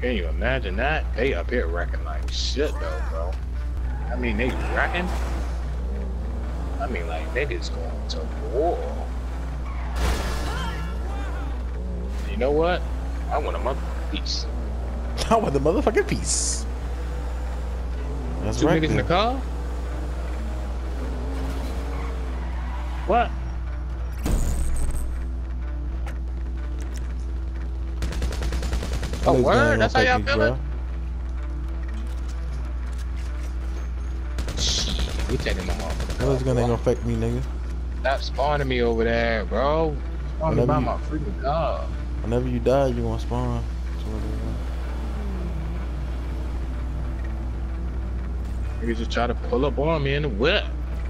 Can you imagine that? They up here wrecking like shit though, bro. I mean, they wrecking. I mean, like niggas going to war. You know what? I want a mother piece. I want the motherfucking piece. That's Two right. niggas in the car. What? Oh, word? That's how y'all me, feeling? Shit, we taking them off. Well, it's gonna ain't gonna affect me, nigga. Stop spawning me over there, bro. Spawning Whenever by you- my freaking car. Whenever you die, you gonna spawn. Niggas just try to pull up on me in the whip.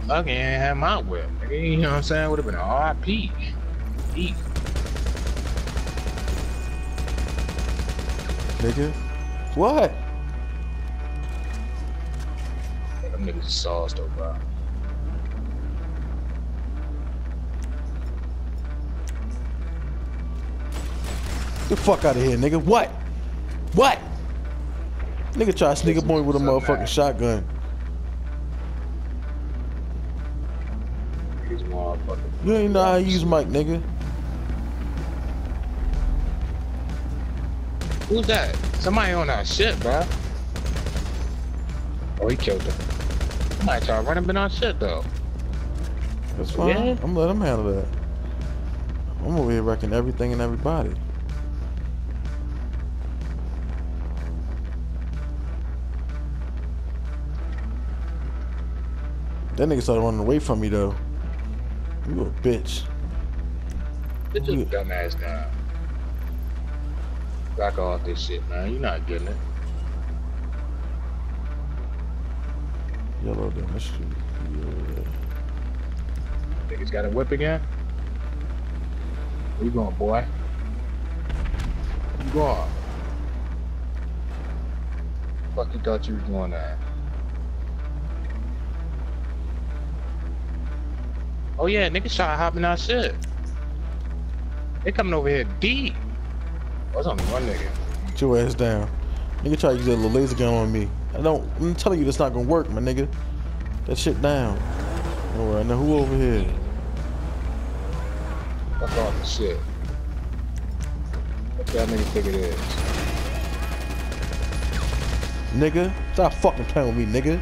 Fucking have my whip. You know what I'm saying? Would have been an RIP. Eat. Nigga. What? Them niggas sauce though, bro. Get the fuck out of here, nigga. What? What? Nigga try to sneak up on me with a motherfucking shotgun. You ain't know how to use mic, nigga. Who's that? Somebody on that shit, bro. Oh, he killed him. Somebody try to run him in on shit though. That's fine. Yeah. I'm gonna let him handle that. I'm over here wrecking everything and everybody. That nigga started running away from me though. You a bitch. Get your Yeah. dumb ass down. Back off this shit, man. You're not getting it. Yellow down the street. Yeah. Niggas got a whip again? Where you going, boy? Where you going? Fuck you thought you was going at? Oh yeah, niggas try hopping our shit. They coming over here deep. It's only one nigga. Get your ass down. Nigga try to use that little laser gun on me. I don't I'm telling you that's not gonna work, my nigga. That shit down. Alright, now who over here? Fuck off the shit. What that nigga think it is? Nigga, stop fucking playing with me, nigga.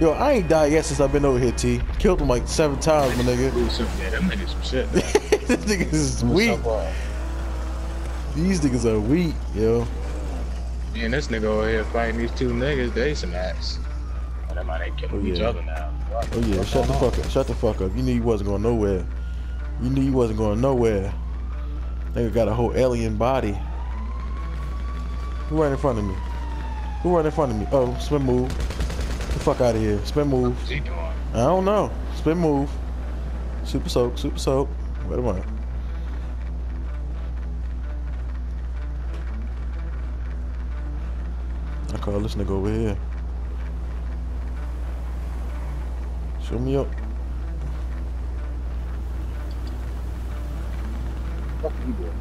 Yo, I ain't died yet since I've been over here, T. Killed him like seven times, my nigga. Yeah, them niggas some shit. this niggas is weak. These niggas are weak, yo. Me and this nigga over here fighting these two niggas, they some ass. Oh, that might ain't killing Oh, each yeah. other now. Oh yeah, what's shut the on? fuck up. Shut the fuck up. You knew you wasn't going nowhere. You knew you wasn't going nowhere. Nigga got a whole alien body. Who right in front of me? Who right in front of me? Oh, spin move. Get the fuck out of here. Spin move. What's he doing? I don't know. Spin move. Super soak. Super soak. Wait a minute. Call this nigga over here. Show me up. What you doing?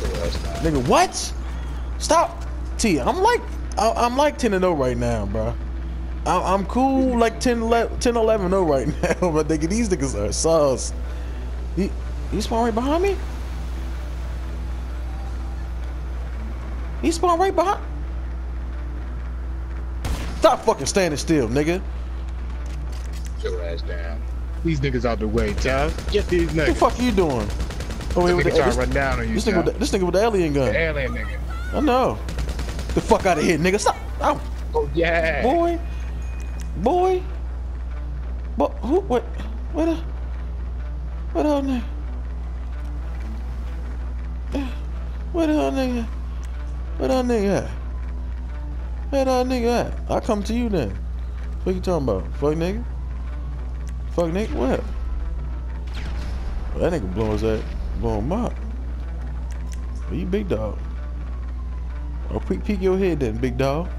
Your ass now. Nigga, what? Stop. T, I'm like, I, I'm like 10 and 0 right now, bro. I, I'm cool like 10, 11, 10 11 0 right now, but nigga, these niggas are sauce. He, he spawned right behind me? He spawned right behind. Stop fucking standing still, nigga. Sit your ass down. These niggas out the way, Taz. Get these niggas. What the niggas. fuck you doing? Oh, wait, This nigga trying to run down on you, this, nigga with the, this nigga with the alien gun. The alien nigga. I know. The fuck out of here, nigga. Stop. Ow. Oh, yeah. Boy, boy, but who? What? What? The, what the hell, nigga? Eh, Where the hell, nigga? Where the hell, nigga at? Where hell, nigga at? I come to you then. What you talking about? Fuck nigga? Fuck nigga? What? Well, that nigga blow his ass, blow him up. Well, you big dog. Oh, peek, peek your head then, big dog.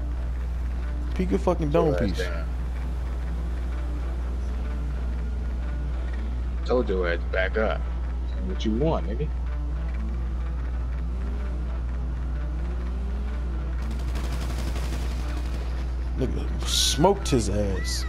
Peek your fucking dome piece. down. Told your ass to back up. What you want, nigga? Nigga smoked his ass.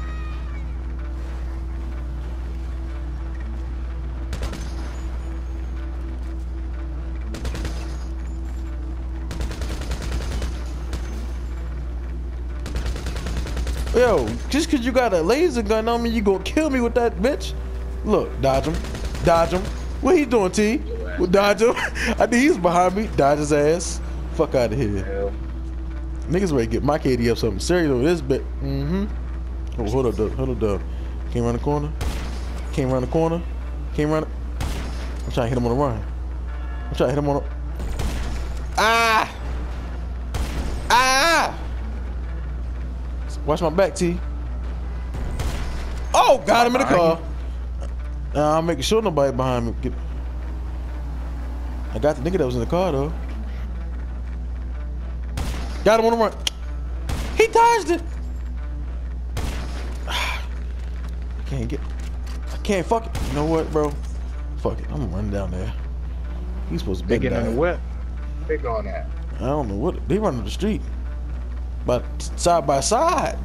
Yo, just cause you got a laser gun on me, you gonna kill me with that bitch? Look, dodge him. Dodge him. What he doing, T? Dodge him. I think he's behind me. Dodge his ass. Fuck out of here. Hell, Niggas ready to get my KD up something serious over this bit. Mm-hmm. Oh, hold up, though. Hold up, though. Came around the corner. Came around the corner. Came around. The... I'm trying to hit him on the run. I'm trying to hit him on the. Ah! Ah! Watch my back, T. Oh, got him in the car. Nah, I'm making sure nobody behind me. Get... I got the nigga that was in the car though. Got him on the run. He dodged it. I can't get. I can't fuck it. You know what, bro? Fuck it. I'm gonna run down there. He's supposed to be getting in the down. whip. They going at. I don't know what they running the street, but side by side.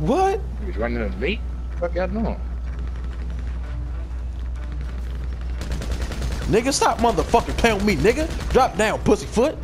What? He was running into me. Fuck y'all doing? Nigga, stop motherfucking playing with me, nigga. Drop down, pussy foot.